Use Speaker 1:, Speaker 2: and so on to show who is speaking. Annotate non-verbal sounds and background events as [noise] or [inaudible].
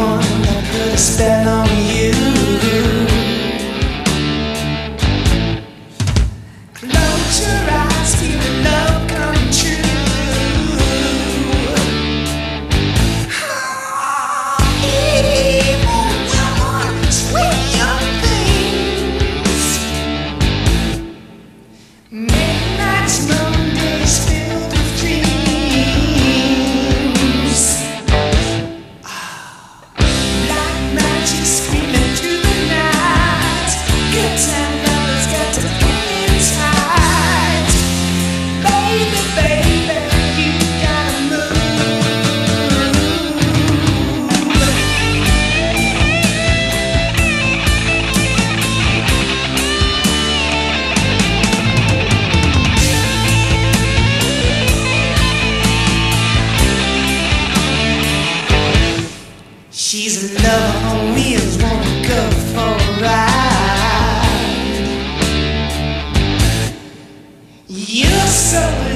Speaker 1: One that put a spell on you. Close your eyes, feel the love true. [sighs] Evil selling.